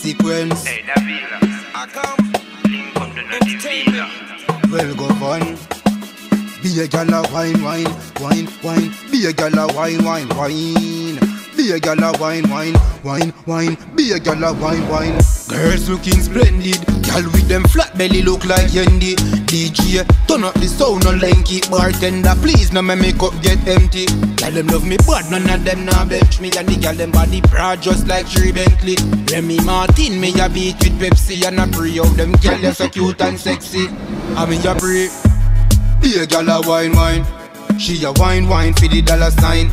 Konsequence. Hey, Davila. I come, Lincoln to the Davila. well go on. Be a gal a wine, wine, wine, wine. Be a gal a wine, wine, wine. Be a gal a wine, wine, wine, wine. Be a gal a wine, wine. Girls looking splendid. Gal with them flat belly look like Yendi. DJ, turn up the sound no lanky. Bartender, please no make me cup get empty. Gal them love me, but none of them nah bench me. And the gal them body proud just like Shree Bentley. Remy Martin, me a beat with Pepsi and a pre of them gal they so cute and sexy. I mean a pre. Be a gal a wine wine. She a wine wine for the dollar sign.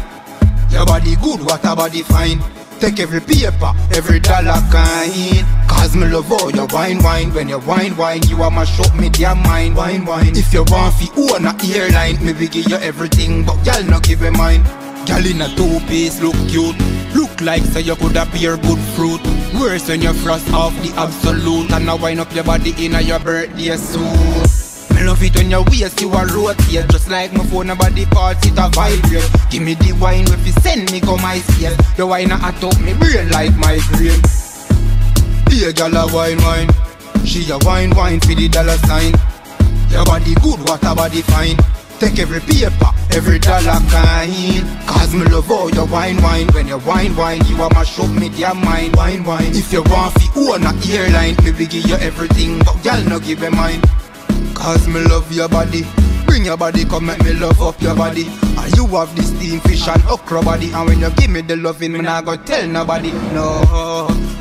Your body good, what a body fine. Take every paper, every dollar kind. Cause me love how you wine wine. When you wine wine, you a mash up me damn mind. Wine wine. If you want fi own a airline, maybe give you everything, but gal no give you mine. Gal in a two piece look cute. Look like so you could appear good fruit. Worse when you frost off the absolute and now wind up your body in a your birthday suit. Me love it when your waist you a rotate. Just like my phone nobody parts it a vibrate. Give me the wine if you send me go my space. The wine a hot up me brain like my Be a gal a wine wine. She a wine wine for the dollar sign. Your body good what a body fine. Take every paper, every dollar kind Cause me love how you wine wine. When you wine wine, you a mash up me damn mind. Wine wine. If you want fi own a airline Maybe give you everything But y'all no give you mine Cause me love your body. Bring your body, come make me love up your body. And you have this steam fish and okra body. And when you give me the loving, me not go tell nobody. No.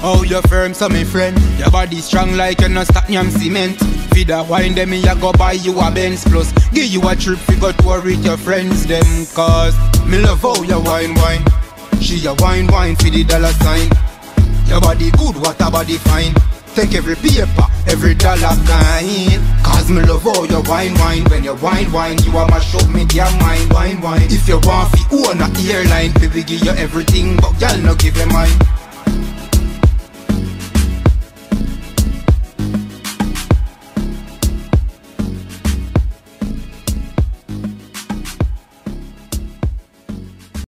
Oh, you firm, so me friend. Your body strong like you no Stockholm cement. Feed a wine, then me a go buy you a Benz Plus. Give you a trip, you go tour with your friends them Cause me love how you wine, wine. She a wine, wine for the dollar sign. Your body good, what a body fine. Take every paper, every dollar kind. Cause me love how you wine wine. When you wine wine, you a mash up me damn mind. Wine wine. If you want fi own a airline, baby give you everything, but y'all no give you mine.